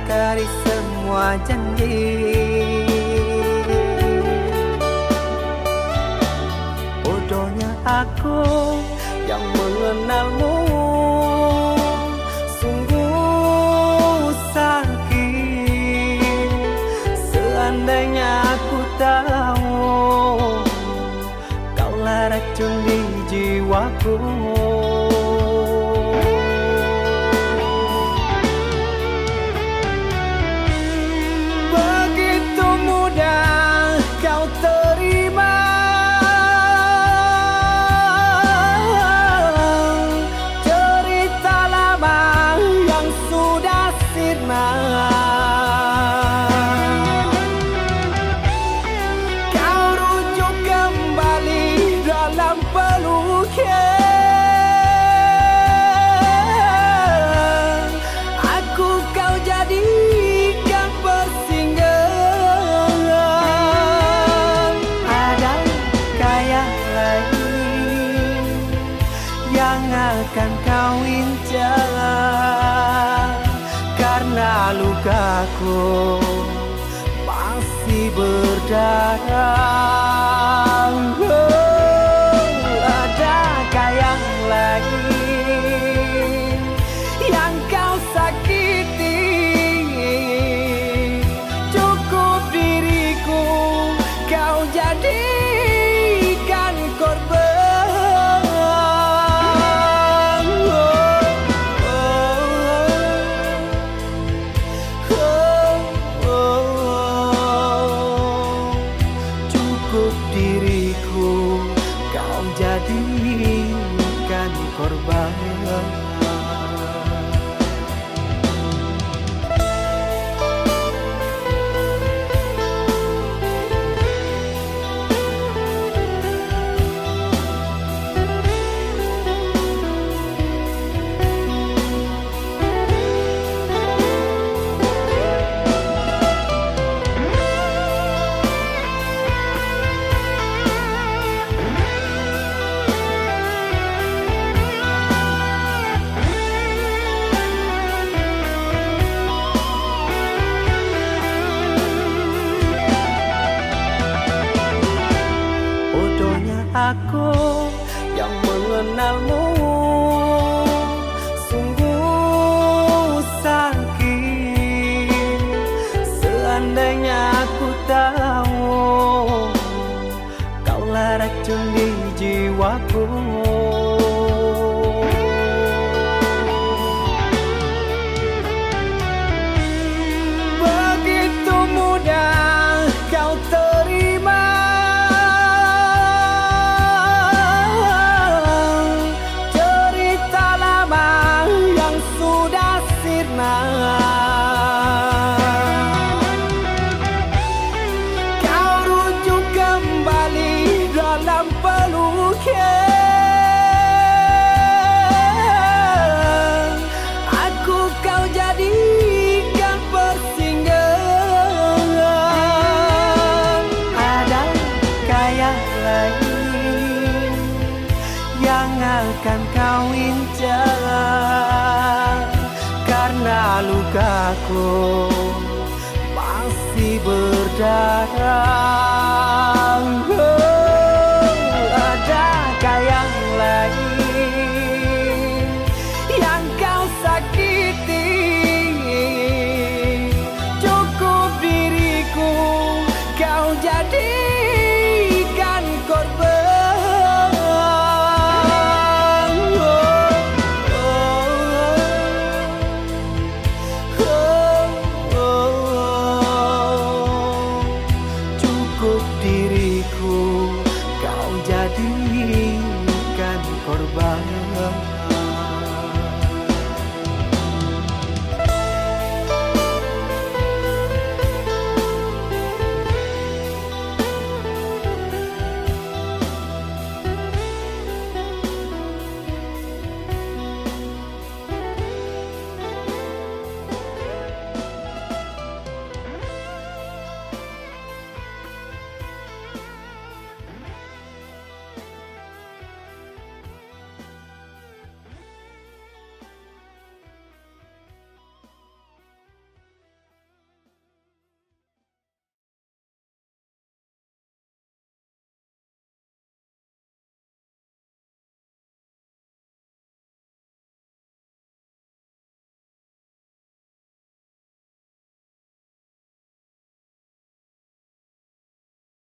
Kau ingkari semua janji. Bodohnya aku yang mengenalmu. Sungguh sakit. Seandainya aku tahu Kaulah racun di jiwaku sirna Kau rujuk kembali dalam pelukan. Aku kau jadikan persinggahan Adakah yang lain yang akan lukaku masih berdarah Cukup diriku. Kau jadikan korban aku yang mengenalmu. Sungguh sakit Seandainya aku tahu Kaulah racun di jiwaku incar Karena lukaku masih berdarah love.